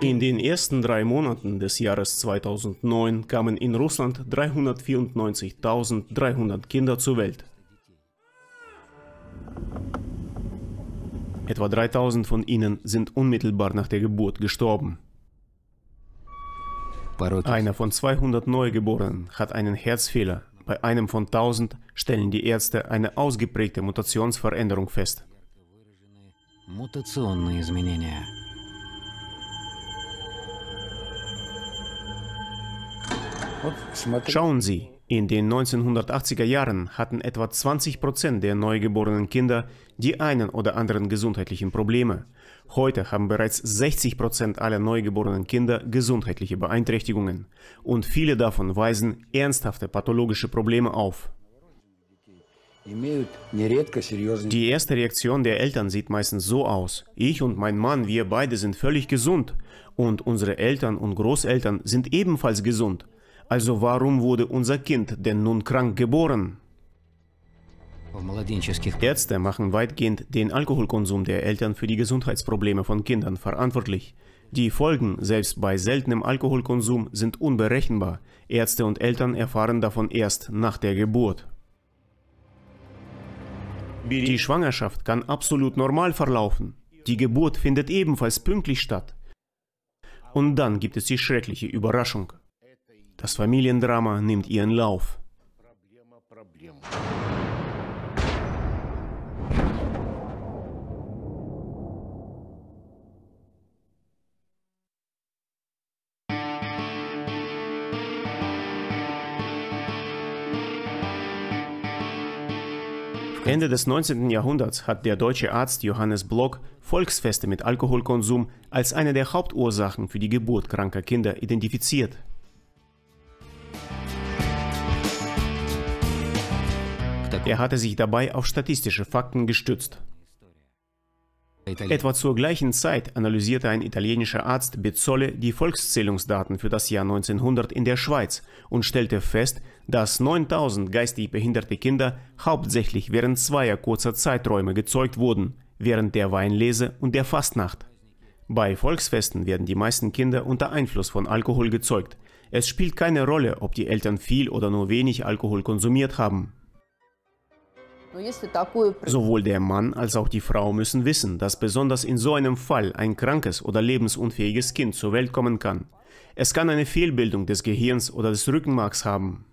In den ersten drei Monaten des Jahres 2009 kamen in Russland 394.300 Kinder zur Welt. Etwa 3000 von ihnen sind unmittelbar nach der Geburt gestorben. Einer von 200 Neugeborenen hat einen Herzfehler. Bei einem von 1000 stellen die Ärzte eine ausgeprägte Mutationsveränderung fest. Мутационные изменения. Schauen Sie, in den 1980er Jahren hatten etwa 20 Prozent der neugeborenen Kinder die einen oder anderen gesundheitlichen Probleme. Heute haben bereits 60 Prozent aller neugeborenen Kinder gesundheitliche Beeinträchtigungen und viele davon weisen ernsthafte pathologische Probleme auf. Die erste Reaktion der Eltern sieht meistens so aus. Ich und mein Mann, wir beide sind völlig gesund und unsere Eltern und Großeltern sind ebenfalls gesund. Also warum wurde unser Kind denn nun krank geboren? Ärzte machen weitgehend den Alkoholkonsum der Eltern für die Gesundheitsprobleme von Kindern verantwortlich. Die Folgen, selbst bei seltenem Alkoholkonsum, sind unberechenbar. Ärzte und Eltern erfahren davon erst nach der Geburt. Die Schwangerschaft kann absolut normal verlaufen. Die Geburt findet ebenfalls pünktlich statt. Und dann gibt es die schreckliche Überraschung. Das Familiendrama nimmt ihren Lauf. Ende des 19. Jahrhunderts hat der deutsche Arzt Johannes Block Volksfeste mit Alkoholkonsum als eine der Hauptursachen für die Geburt kranker Kinder identifiziert. Er hatte sich dabei auf statistische Fakten gestützt. Etwa zur gleichen Zeit analysierte ein italienischer Arzt Bezzolle die Volkszählungsdaten für das Jahr 1900 in der Schweiz und stellte fest, dass 9000 geistig behinderte Kinder hauptsächlich während zweier kurzer Zeiträume gezeugt wurden, während der Weinlese und der Fastnacht. Bei Volksfesten werden die meisten Kinder unter Einfluss von Alkohol gezeugt. Es spielt keine Rolle, ob die Eltern viel oder nur wenig Alkohol konsumiert haben. Sowohl der Mann als auch die Frau müssen wissen, dass besonders in so einem Fall ein krankes oder lebensunfähiges Kind zur Welt kommen kann. Es kann eine Fehlbildung des Gehirns oder des Rückenmarks haben.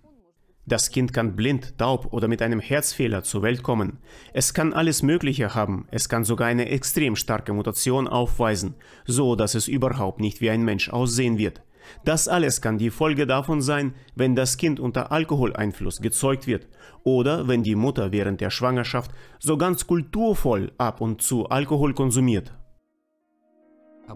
Das Kind kann blind, taub oder mit einem Herzfehler zur Welt kommen. Es kann alles Mögliche haben. Es kann sogar eine extrem starke Mutation aufweisen, so dass es überhaupt nicht wie ein Mensch aussehen wird. Das alles kann die Folge davon sein, wenn das Kind unter Alkoholeinfluss gezeugt wird oder wenn die Mutter während der Schwangerschaft so ganz kulturvoll ab und zu Alkohol konsumiert.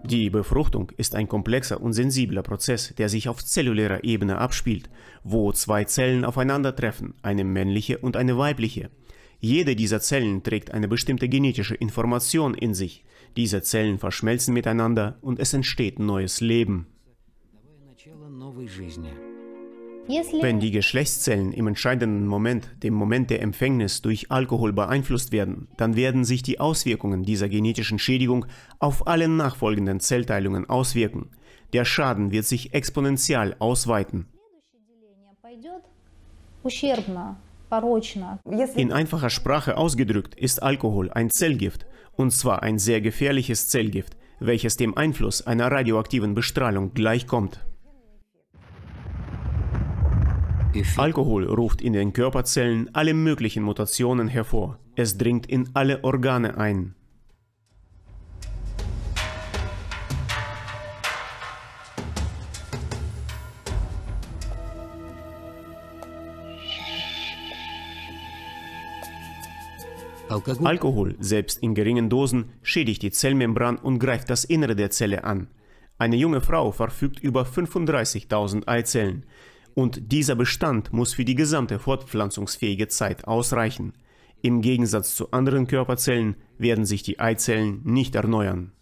Die Befruchtung ist ein komplexer und sensibler Prozess, der sich auf zellulärer Ebene abspielt, wo zwei Zellen aufeinandertreffen, eine männliche und eine weibliche. Jede dieser Zellen trägt eine bestimmte genetische Information in sich. Diese Zellen verschmelzen miteinander und es entsteht neues Leben. Wenn die Geschlechtszellen im entscheidenden Moment, dem Moment der Empfängnis, durch Alkohol beeinflusst werden, dann werden sich die Auswirkungen dieser genetischen Schädigung auf alle nachfolgenden Zellteilungen auswirken. Der Schaden wird sich exponentiell ausweiten. In einfacher Sprache ausgedrückt ist Alkohol ein Zellgift, und zwar ein sehr gefährliches Zellgift, welches dem Einfluss einer radioaktiven Bestrahlung gleichkommt. Alkohol ruft in den Körperzellen alle möglichen Mutationen hervor. Es dringt in alle Organe ein. Alkohol, selbst in geringen Dosen, schädigt die Zellmembran und greift das Innere der Zelle an. Eine junge Frau verfügt über 35.000 Eizellen. Und dieser Bestand muss für die gesamte fortpflanzungsfähige Zeit ausreichen. Im Gegensatz zu anderen Körperzellen werden sich die Eizellen nicht erneuern.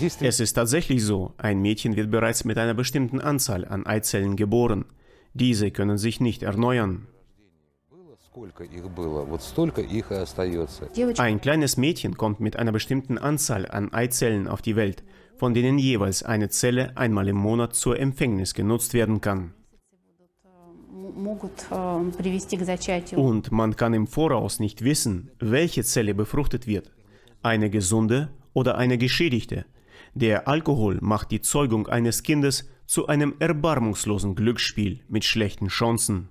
Es ist tatsächlich so, ein Mädchen wird bereits mit einer bestimmten Anzahl an Eizellen geboren. Diese können sich nicht erneuern. Ein kleines Mädchen kommt mit einer bestimmten Anzahl an Eizellen auf die Welt, von denen jeweils eine Zelle einmal im Monat zur Empfängnis genutzt werden kann. Und man kann im Voraus nicht wissen, welche Zelle befruchtet wird, eine gesunde oder eine geschädigte. Der Alkohol macht die Zeugung eines Kindes zu einem erbarmungslosen Glücksspiel mit schlechten Chancen.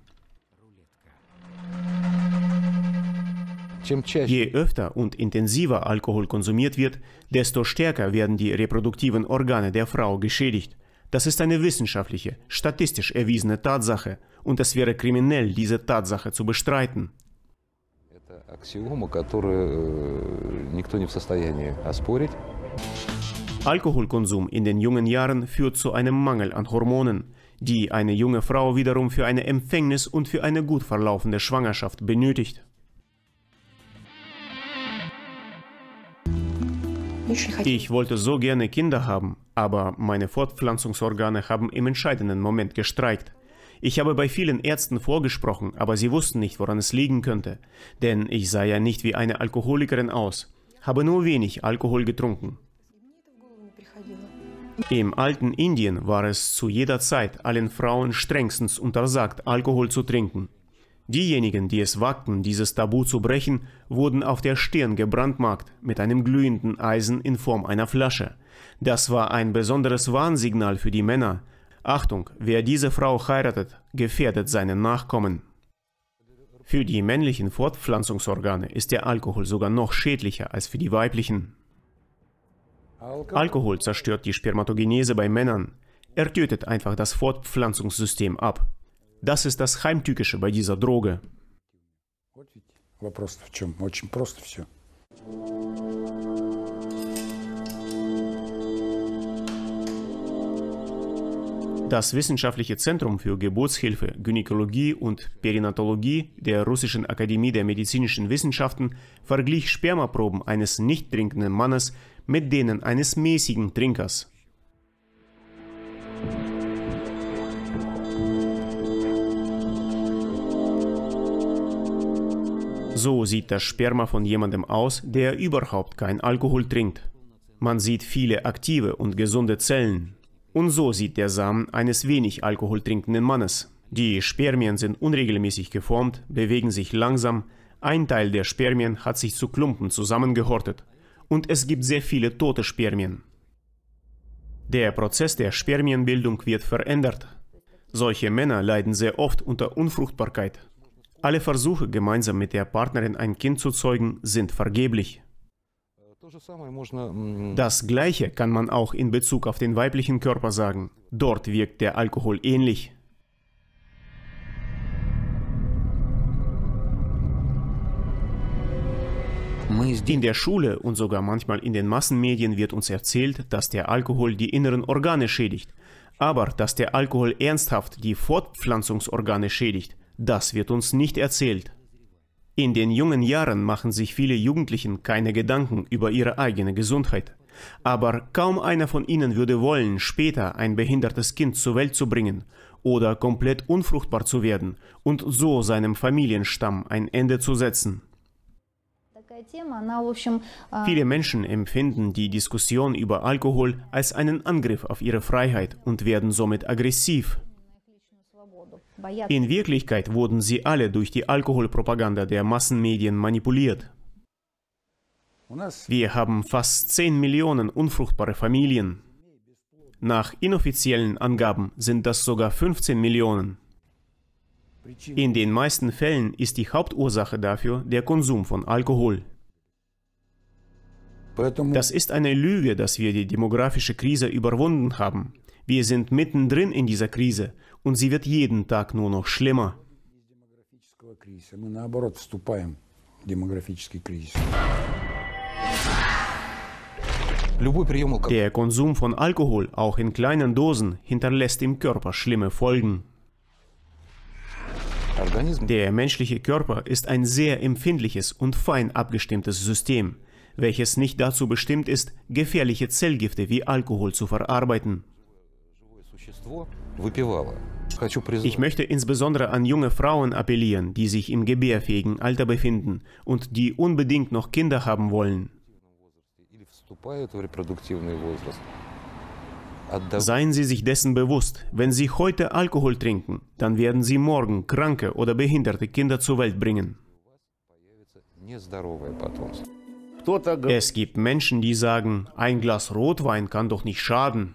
Je öfter und intensiver Alkohol konsumiert wird, desto stärker werden die reproduktiven Organe der Frau geschädigt. Das ist eine wissenschaftliche, statistisch erwiesene Tatsache und es wäre kriminell, diese Tatsache zu bestreiten. Alkoholkonsum in den jungen Jahren führt zu einem Mangel an Hormonen, die eine junge Frau wiederum für eine Empfängnis und für eine gut verlaufende Schwangerschaft benötigt. Ich wollte so gerne Kinder haben, aber meine Fortpflanzungsorgane haben im entscheidenden Moment gestreikt. Ich habe bei vielen Ärzten vorgesprochen, aber sie wussten nicht, woran es liegen könnte, denn ich sah ja nicht wie eine Alkoholikerin aus, habe nur wenig Alkohol getrunken. Im alten Indien war es zu jeder Zeit allen Frauen strengstens untersagt, Alkohol zu trinken. Diejenigen, die es wagten, dieses Tabu zu brechen, wurden auf der Stirn gebrandmarkt mit einem glühenden Eisen in Form einer Flasche. Das war ein besonderes Warnsignal für die Männer. Achtung, wer diese Frau heiratet, gefährdet seine Nachkommen. Für die männlichen Fortpflanzungsorgane ist der Alkohol sogar noch schädlicher als für die weiblichen. Alkohol zerstört die Spermatogenese bei Männern. Er tötet einfach das Fortpflanzungssystem ab. Das ist das Heimtückische bei dieser Droge. Das Wissenschaftliche Zentrum für Geburtshilfe, Gynäkologie und Perinatologie der Russischen Akademie der Medizinischen Wissenschaften verglich Spermaproben eines nicht trinkenden Mannes mit denen eines mäßigen Trinkers. So sieht das Sperma von jemandem aus, der überhaupt kein Alkohol trinkt. Man sieht viele aktive und gesunde Zellen. Und so sieht der Samen eines wenig Alkohol trinkenden Mannes. Die Spermien sind unregelmäßig geformt, bewegen sich langsam, ein Teil der Spermien hat sich zu Klumpen zusammengehortet und es gibt sehr viele tote Spermien. Der Prozess der Spermienbildung wird verändert. Solche Männer leiden sehr oft unter Unfruchtbarkeit alle Versuche, gemeinsam mit der Partnerin ein Kind zu zeugen, sind vergeblich. Das Gleiche kann man auch in Bezug auf den weiblichen Körper sagen. Dort wirkt der Alkohol ähnlich. In der Schule und sogar manchmal in den Massenmedien wird uns erzählt, dass der Alkohol die inneren Organe schädigt. Aber dass der Alkohol ernsthaft die Fortpflanzungsorgane schädigt, das wird uns nicht erzählt. In den jungen Jahren machen sich viele Jugendlichen keine Gedanken über ihre eigene Gesundheit. Aber kaum einer von ihnen würde wollen, später ein behindertes Kind zur Welt zu bringen oder komplett unfruchtbar zu werden und so seinem Familienstamm ein Ende zu setzen. Viele Menschen empfinden die Diskussion über Alkohol als einen Angriff auf ihre Freiheit und werden somit aggressiv. In Wirklichkeit wurden sie alle durch die Alkoholpropaganda der Massenmedien manipuliert. Wir haben fast 10 Millionen unfruchtbare Familien. Nach inoffiziellen Angaben sind das sogar 15 Millionen. In den meisten Fällen ist die Hauptursache dafür der Konsum von Alkohol. Das ist eine Lüge, dass wir die demografische Krise überwunden haben. Wir sind mittendrin in dieser Krise und sie wird jeden Tag nur noch schlimmer. Der Konsum von Alkohol, auch in kleinen Dosen, hinterlässt im Körper schlimme Folgen. Der menschliche Körper ist ein sehr empfindliches und fein abgestimmtes System, welches nicht dazu bestimmt ist, gefährliche Zellgifte wie Alkohol zu verarbeiten. Ich möchte insbesondere an junge Frauen appellieren, die sich im gebärfähigen Alter befinden und die unbedingt noch Kinder haben wollen. Seien Sie sich dessen bewusst, wenn Sie heute Alkohol trinken, dann werden Sie morgen kranke oder behinderte Kinder zur Welt bringen. Es gibt Menschen, die sagen, ein Glas Rotwein kann doch nicht schaden.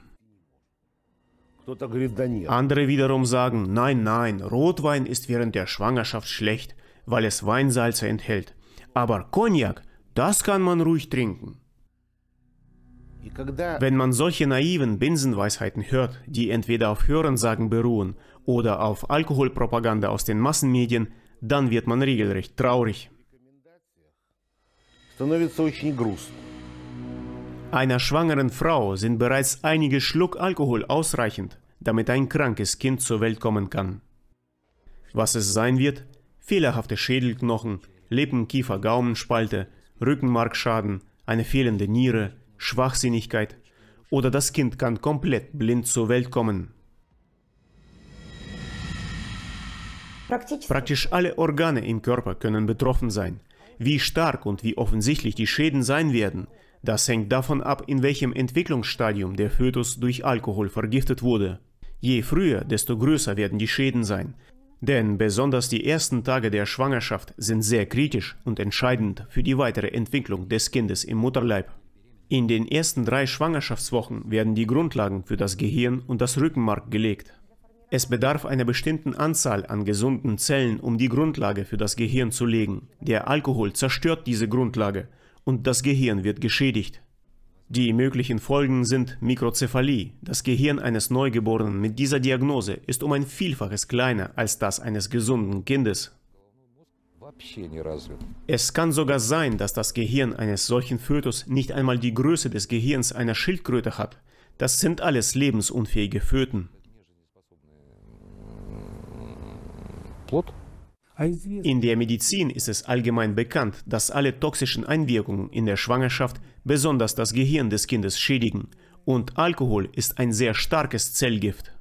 Andere wiederum sagen, nein, nein, Rotwein ist während der Schwangerschaft schlecht, weil es Weinsalze enthält. Aber Cognac, das kann man ruhig trinken. Wenn man solche naiven Binsenweisheiten hört, die entweder auf Hörensagen beruhen oder auf Alkoholpropaganda aus den Massenmedien, dann wird man regelrecht traurig. Einer schwangeren Frau sind bereits einige Schluck Alkohol ausreichend, damit ein krankes Kind zur Welt kommen kann. Was es sein wird? Fehlerhafte Schädelknochen, Lippen, Kiefer, Gaumenspalte, Rückenmarkschaden, eine fehlende Niere, Schwachsinnigkeit oder das Kind kann komplett blind zur Welt kommen. Praktisch alle Organe im Körper können betroffen sein. Wie stark und wie offensichtlich die Schäden sein werden, das hängt davon ab, in welchem Entwicklungsstadium der Fötus durch Alkohol vergiftet wurde. Je früher, desto größer werden die Schäden sein. Denn besonders die ersten Tage der Schwangerschaft sind sehr kritisch und entscheidend für die weitere Entwicklung des Kindes im Mutterleib. In den ersten drei Schwangerschaftswochen werden die Grundlagen für das Gehirn und das Rückenmark gelegt. Es bedarf einer bestimmten Anzahl an gesunden Zellen, um die Grundlage für das Gehirn zu legen. Der Alkohol zerstört diese Grundlage und das Gehirn wird geschädigt. Die möglichen Folgen sind Mikrozephalie. Das Gehirn eines Neugeborenen mit dieser Diagnose ist um ein Vielfaches kleiner als das eines gesunden Kindes. Es kann sogar sein, dass das Gehirn eines solchen Fötus nicht einmal die Größe des Gehirns einer Schildkröte hat. Das sind alles lebensunfähige Föten. In der Medizin ist es allgemein bekannt, dass alle toxischen Einwirkungen in der Schwangerschaft besonders das Gehirn des Kindes schädigen. Und Alkohol ist ein sehr starkes Zellgift.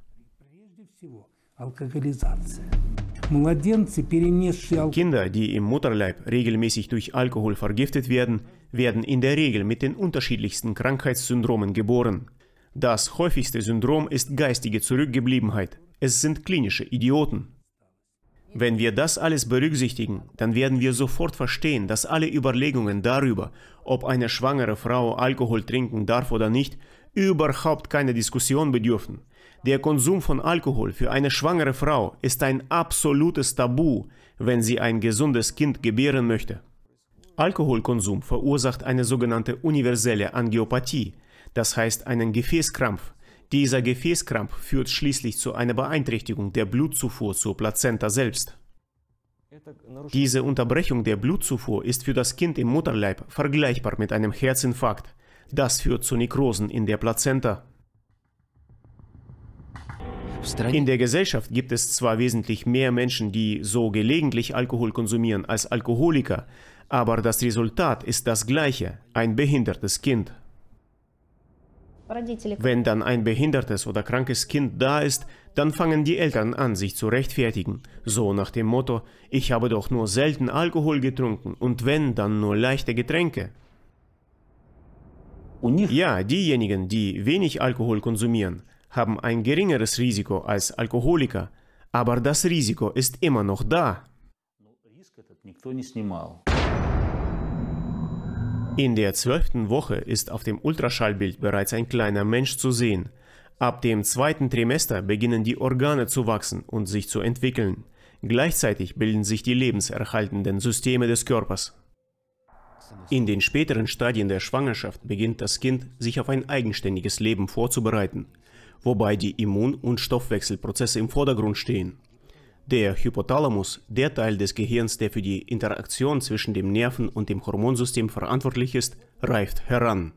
Kinder, die im Mutterleib regelmäßig durch Alkohol vergiftet werden, werden in der Regel mit den unterschiedlichsten Krankheitssyndromen geboren. Das häufigste Syndrom ist geistige Zurückgebliebenheit. Es sind klinische Idioten. Wenn wir das alles berücksichtigen, dann werden wir sofort verstehen, dass alle Überlegungen darüber, ob eine schwangere Frau Alkohol trinken darf oder nicht, überhaupt keine Diskussion bedürfen. Der Konsum von Alkohol für eine schwangere Frau ist ein absolutes Tabu, wenn sie ein gesundes Kind gebären möchte. Alkoholkonsum verursacht eine sogenannte universelle Angiopathie, das heißt einen Gefäßkrampf. Dieser Gefäßkrampf führt schließlich zu einer Beeinträchtigung der Blutzufuhr zur Plazenta selbst. Diese Unterbrechung der Blutzufuhr ist für das Kind im Mutterleib vergleichbar mit einem Herzinfarkt. Das führt zu Nekrosen in der Plazenta. In der Gesellschaft gibt es zwar wesentlich mehr Menschen, die so gelegentlich Alkohol konsumieren als Alkoholiker, aber das Resultat ist das gleiche, ein behindertes Kind. Wenn dann ein behindertes oder krankes Kind da ist, dann fangen die Eltern an, sich zu rechtfertigen, so nach dem Motto, ich habe doch nur selten Alkohol getrunken und wenn, dann nur leichte Getränke. Ja, diejenigen, die wenig Alkohol konsumieren, haben ein geringeres Risiko als Alkoholiker, aber das Risiko ist immer noch da. In der zwölften Woche ist auf dem Ultraschallbild bereits ein kleiner Mensch zu sehen. Ab dem zweiten Trimester beginnen die Organe zu wachsen und sich zu entwickeln. Gleichzeitig bilden sich die lebenserhaltenden Systeme des Körpers. In den späteren Stadien der Schwangerschaft beginnt das Kind, sich auf ein eigenständiges Leben vorzubereiten wobei die Immun- und Stoffwechselprozesse im Vordergrund stehen. Der Hypothalamus, der Teil des Gehirns, der für die Interaktion zwischen dem Nerven- und dem Hormonsystem verantwortlich ist, reift heran.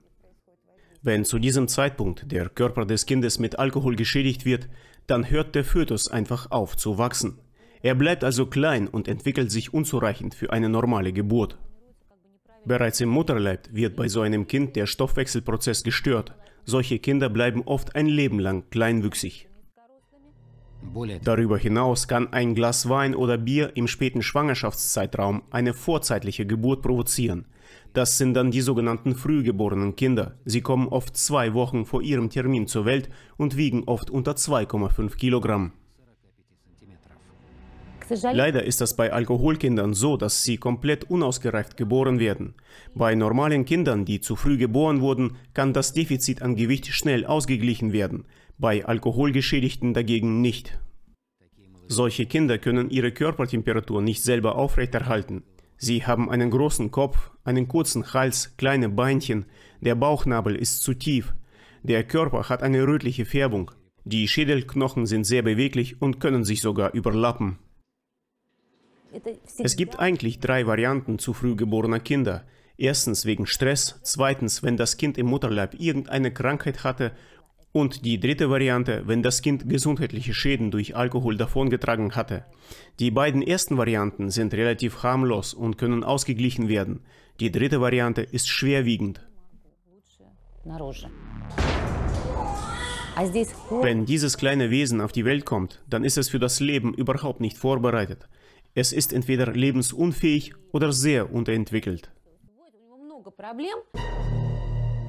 Wenn zu diesem Zeitpunkt der Körper des Kindes mit Alkohol geschädigt wird, dann hört der Fötus einfach auf zu wachsen. Er bleibt also klein und entwickelt sich unzureichend für eine normale Geburt. Bereits im Mutterleib wird bei so einem Kind der Stoffwechselprozess gestört solche Kinder bleiben oft ein Leben lang kleinwüchsig. Darüber hinaus kann ein Glas Wein oder Bier im späten Schwangerschaftszeitraum eine vorzeitliche Geburt provozieren. Das sind dann die sogenannten frühgeborenen Kinder. Sie kommen oft zwei Wochen vor ihrem Termin zur Welt und wiegen oft unter 2,5 Kilogramm. Leider ist das bei Alkoholkindern so, dass sie komplett unausgereift geboren werden. Bei normalen Kindern, die zu früh geboren wurden, kann das Defizit an Gewicht schnell ausgeglichen werden, bei Alkoholgeschädigten dagegen nicht. Solche Kinder können ihre Körpertemperatur nicht selber aufrechterhalten. Sie haben einen großen Kopf, einen kurzen Hals, kleine Beinchen, der Bauchnabel ist zu tief, der Körper hat eine rötliche Färbung, die Schädelknochen sind sehr beweglich und können sich sogar überlappen. Es gibt eigentlich drei Varianten zu früh geborener Kinder. Erstens wegen Stress, zweitens, wenn das Kind im Mutterleib irgendeine Krankheit hatte und die dritte Variante, wenn das Kind gesundheitliche Schäden durch Alkohol davongetragen hatte. Die beiden ersten Varianten sind relativ harmlos und können ausgeglichen werden. Die dritte Variante ist schwerwiegend. Wenn dieses kleine Wesen auf die Welt kommt, dann ist es für das Leben überhaupt nicht vorbereitet. Es ist entweder lebensunfähig oder sehr unterentwickelt.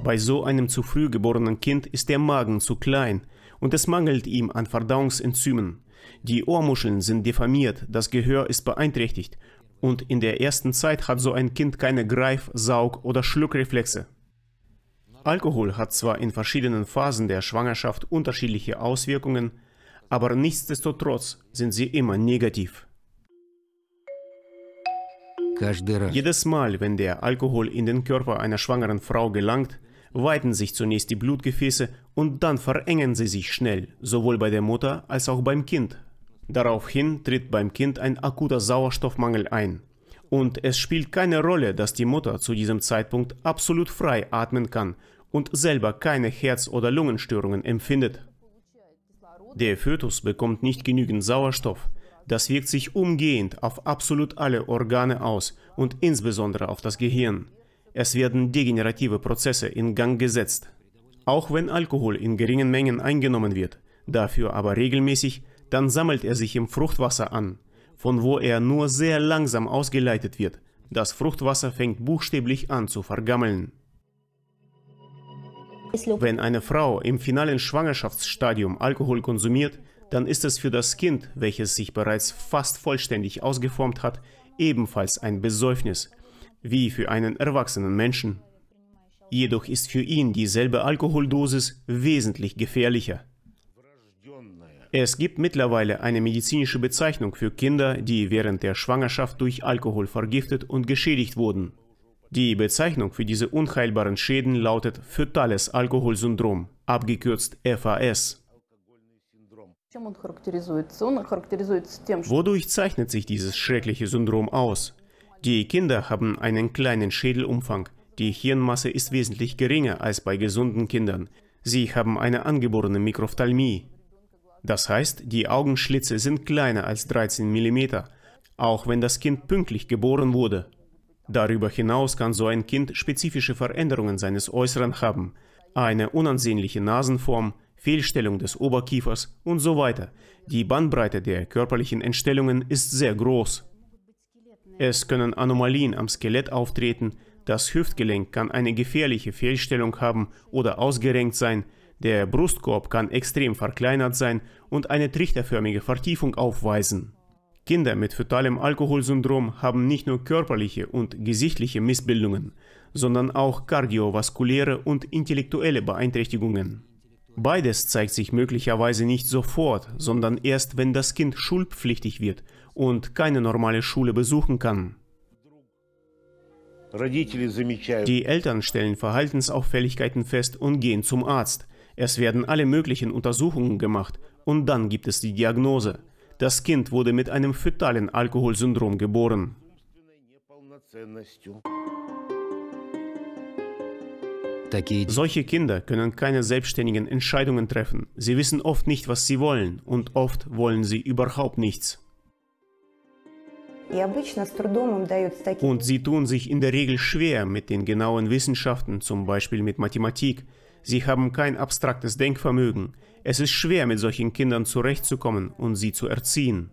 Bei so einem zu früh geborenen Kind ist der Magen zu klein und es mangelt ihm an Verdauungsenzymen. Die Ohrmuscheln sind deformiert, das Gehör ist beeinträchtigt und in der ersten Zeit hat so ein Kind keine Greif-, Saug- oder Schluckreflexe. Alkohol hat zwar in verschiedenen Phasen der Schwangerschaft unterschiedliche Auswirkungen, aber nichtsdestotrotz sind sie immer negativ. Jedes Mal, wenn der Alkohol in den Körper einer schwangeren Frau gelangt, weiten sich zunächst die Blutgefäße und dann verengen sie sich schnell, sowohl bei der Mutter als auch beim Kind. Daraufhin tritt beim Kind ein akuter Sauerstoffmangel ein. Und es spielt keine Rolle, dass die Mutter zu diesem Zeitpunkt absolut frei atmen kann und selber keine Herz- oder Lungenstörungen empfindet. Der Fötus bekommt nicht genügend Sauerstoff, das wirkt sich umgehend auf absolut alle Organe aus und insbesondere auf das Gehirn. Es werden degenerative Prozesse in Gang gesetzt. Auch wenn Alkohol in geringen Mengen eingenommen wird, dafür aber regelmäßig, dann sammelt er sich im Fruchtwasser an, von wo er nur sehr langsam ausgeleitet wird. Das Fruchtwasser fängt buchstäblich an zu vergammeln. Wenn eine Frau im finalen Schwangerschaftsstadium Alkohol konsumiert, dann ist es für das Kind, welches sich bereits fast vollständig ausgeformt hat, ebenfalls ein Besäufnis, wie für einen erwachsenen Menschen. Jedoch ist für ihn dieselbe Alkoholdosis wesentlich gefährlicher. Es gibt mittlerweile eine medizinische Bezeichnung für Kinder, die während der Schwangerschaft durch Alkohol vergiftet und geschädigt wurden. Die Bezeichnung für diese unheilbaren Schäden lautet Fötales Alkoholsyndrom, abgekürzt FAS. Wodurch zeichnet sich dieses schreckliche Syndrom aus? Die Kinder haben einen kleinen Schädelumfang. Die Hirnmasse ist wesentlich geringer als bei gesunden Kindern. Sie haben eine angeborene Mikrophthalmie. Das heißt, die Augenschlitze sind kleiner als 13 mm, auch wenn das Kind pünktlich geboren wurde. Darüber hinaus kann so ein Kind spezifische Veränderungen seines Äußeren haben, eine unansehnliche Nasenform, Fehlstellung des Oberkiefers und so weiter. Die Bandbreite der körperlichen Entstellungen ist sehr groß. Es können Anomalien am Skelett auftreten, das Hüftgelenk kann eine gefährliche Fehlstellung haben oder ausgerenkt sein, der Brustkorb kann extrem verkleinert sein und eine trichterförmige Vertiefung aufweisen. Kinder mit fötalem Alkoholsyndrom haben nicht nur körperliche und gesichtliche Missbildungen, sondern auch kardiovaskuläre und intellektuelle Beeinträchtigungen. Beides zeigt sich möglicherweise nicht sofort, sondern erst, wenn das Kind schulpflichtig wird und keine normale Schule besuchen kann. Die Eltern stellen Verhaltensauffälligkeiten fest und gehen zum Arzt. Es werden alle möglichen Untersuchungen gemacht und dann gibt es die Diagnose. Das Kind wurde mit einem fötalen Alkoholsyndrom geboren. Solche Kinder können keine selbstständigen Entscheidungen treffen. Sie wissen oft nicht, was sie wollen und oft wollen sie überhaupt nichts. Und sie tun sich in der Regel schwer mit den genauen Wissenschaften, zum Beispiel mit Mathematik. Sie haben kein abstraktes Denkvermögen. Es ist schwer, mit solchen Kindern zurechtzukommen und sie zu erziehen.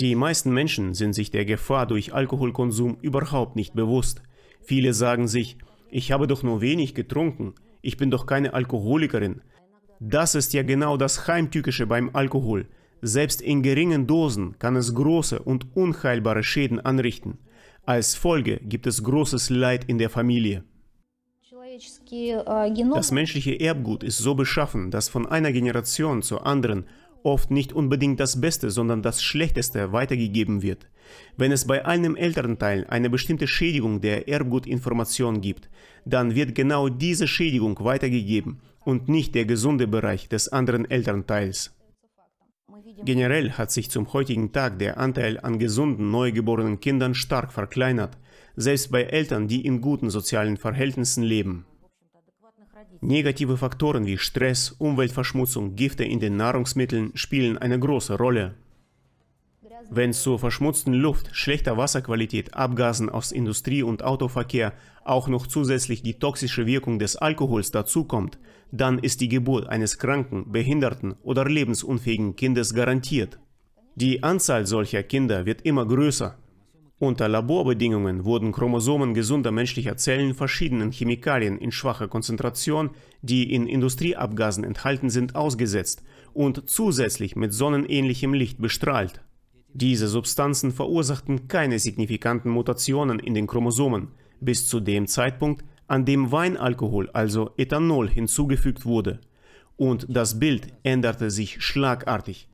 Die meisten Menschen sind sich der Gefahr durch Alkoholkonsum überhaupt nicht bewusst. Viele sagen sich, ich habe doch nur wenig getrunken, ich bin doch keine Alkoholikerin. Das ist ja genau das Heimtückische beim Alkohol. Selbst in geringen Dosen kann es große und unheilbare Schäden anrichten. Als Folge gibt es großes Leid in der Familie. Das menschliche Erbgut ist so beschaffen, dass von einer Generation zur anderen oft nicht unbedingt das Beste, sondern das Schlechteste weitergegeben wird. Wenn es bei einem Elternteil eine bestimmte Schädigung der Erbgutinformation gibt, dann wird genau diese Schädigung weitergegeben und nicht der gesunde Bereich des anderen Elternteils. Generell hat sich zum heutigen Tag der Anteil an gesunden neugeborenen Kindern stark verkleinert, selbst bei Eltern, die in guten sozialen Verhältnissen leben. Negative Faktoren wie Stress, Umweltverschmutzung, Gifte in den Nahrungsmitteln spielen eine große Rolle. Wenn zur verschmutzten Luft, schlechter Wasserqualität, Abgasen aus Industrie und Autoverkehr auch noch zusätzlich die toxische Wirkung des Alkohols dazukommt, dann ist die Geburt eines kranken, behinderten oder lebensunfähigen Kindes garantiert. Die Anzahl solcher Kinder wird immer größer. Unter Laborbedingungen wurden Chromosomen gesunder menschlicher Zellen verschiedenen Chemikalien in schwacher Konzentration, die in Industrieabgasen enthalten sind, ausgesetzt und zusätzlich mit sonnenähnlichem Licht bestrahlt. Diese Substanzen verursachten keine signifikanten Mutationen in den Chromosomen bis zu dem Zeitpunkt, an dem Weinalkohol, also Ethanol, hinzugefügt wurde. Und das Bild änderte sich schlagartig.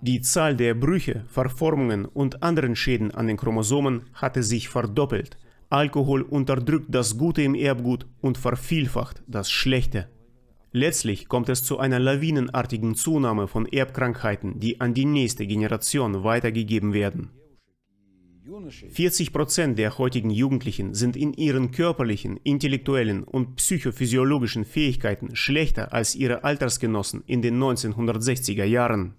Die Zahl der Brüche, Verformungen und anderen Schäden an den Chromosomen hatte sich verdoppelt. Alkohol unterdrückt das Gute im Erbgut und vervielfacht das Schlechte. Letztlich kommt es zu einer lawinenartigen Zunahme von Erbkrankheiten, die an die nächste Generation weitergegeben werden. 40 Prozent der heutigen Jugendlichen sind in ihren körperlichen, intellektuellen und psychophysiologischen Fähigkeiten schlechter als ihre Altersgenossen in den 1960er Jahren.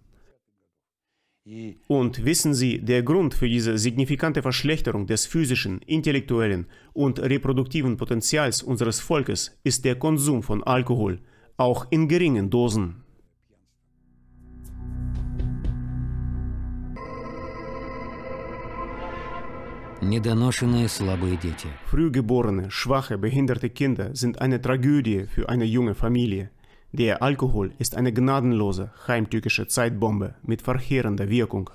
Und wissen Sie, der Grund für diese signifikante Verschlechterung des physischen, intellektuellen und reproduktiven Potenzials unseres Volkes ist der Konsum von Alkohol, auch in geringen Dosen. Frühgeborene, schwache, behinderte Kinder sind eine Tragödie für eine junge Familie. Der Alkohol ist eine gnadenlose, heimtückische Zeitbombe mit verheerender Wirkung.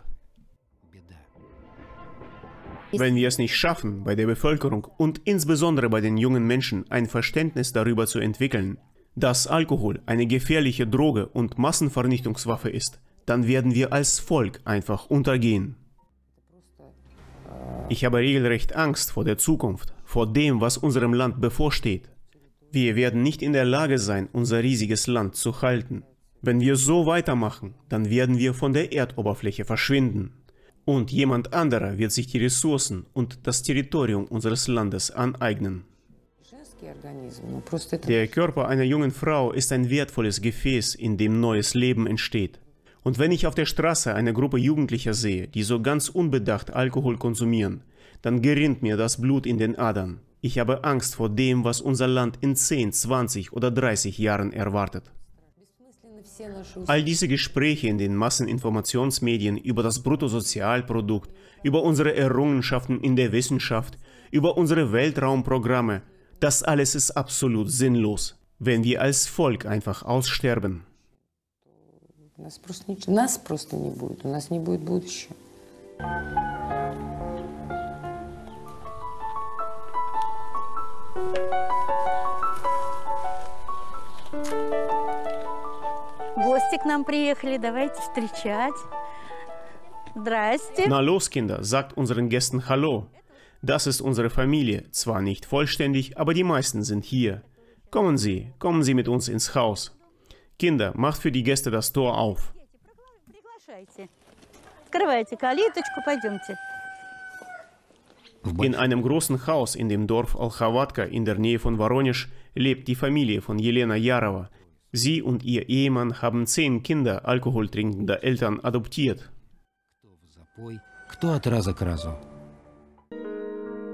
Wenn wir es nicht schaffen, bei der Bevölkerung und insbesondere bei den jungen Menschen ein Verständnis darüber zu entwickeln, dass Alkohol eine gefährliche Droge und Massenvernichtungswaffe ist, dann werden wir als Volk einfach untergehen. Ich habe regelrecht Angst vor der Zukunft, vor dem, was unserem Land bevorsteht. Wir werden nicht in der Lage sein, unser riesiges Land zu halten. Wenn wir so weitermachen, dann werden wir von der Erdoberfläche verschwinden. Und jemand anderer wird sich die Ressourcen und das Territorium unseres Landes aneignen. Der Körper einer jungen Frau ist ein wertvolles Gefäß, in dem neues Leben entsteht. Und wenn ich auf der Straße eine Gruppe Jugendlicher sehe, die so ganz unbedacht Alkohol konsumieren, dann gerinnt mir das Blut in den Adern. Ich habe Angst vor dem, was unser Land in 10, 20 oder 30 Jahren erwartet. All diese Gespräche in den Masseninformationsmedien über das Bruttosozialprodukt, über unsere Errungenschaften in der Wissenschaft, über unsere Weltraumprogramme, das alles ist absolut sinnlos, wenn wir als Volk einfach aussterben. Нас просто, нас просто не будет, у нас не будет будущего. Гости к нам приехали, давайте встречать. Здрасте. Na los, Kinder, sagt unseren Gästen Hallo. Das ist unsere Familie, zwar nicht vollständig, aber die meisten sind hier. Kommen Sie, kommen Sie mit uns ins Haus. Kinder, macht für die Gäste das Tor auf. In einem großen Haus in dem Dorf Alchawatka in der Nähe von Voronezh lebt die Familie von Jelena Jarova. Sie und ihr Ehemann haben zehn Kinder alkoholtrinkender Eltern adoptiert. Кто от раза к разу?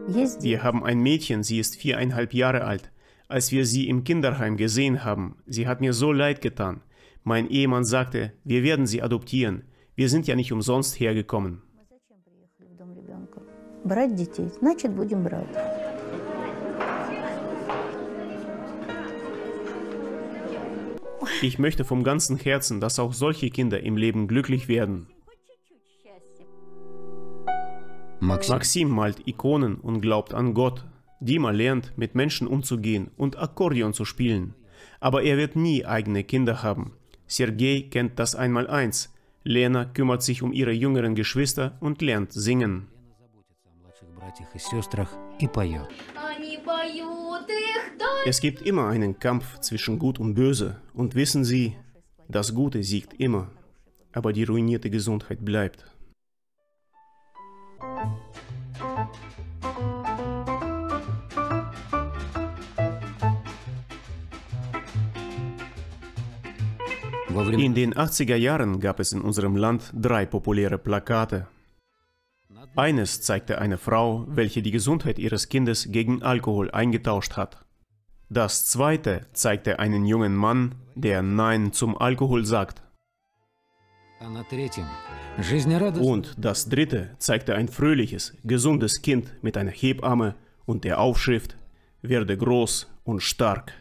Wir haben ein Mädchen, sie ist viereinhalb Jahre alt. Als wir sie im Kinderheim gesehen haben, sie hat mir so leid getan. Mein Ehemann sagte, wir werden sie adoptieren. Wir sind ja nicht umsonst hergekommen. Ich möchte vom ganzen Herzen, dass auch solche Kinder im Leben glücklich werden. Maxim. Maxim malt Ikonen und glaubt an Gott. Dima lernt, mit Menschen umzugehen und Akkordeon zu spielen. Aber er wird nie eigene Kinder haben. Sergei kennt das einmal eins. Lena kümmert sich um ihre jüngeren Geschwister und lernt singen. Es gibt immer einen Kampf zwischen Gut und Böse. Und wissen Sie, das Gute siegt immer. Aber die ruinierte Gesundheit bleibt. In den 80er Jahren gab es in unserem Land drei populäre Plakate. Eines zeigte eine Frau, welche die Gesundheit ihres Kindes gegen Alkohol eingetauscht hat. Das zweite zeigte einen jungen Mann, der Nein zum Alkohol sagt und das dritte zeigte ein fröhliches, gesundes Kind mit einer Hebamme und der Aufschrift Werde groß und stark.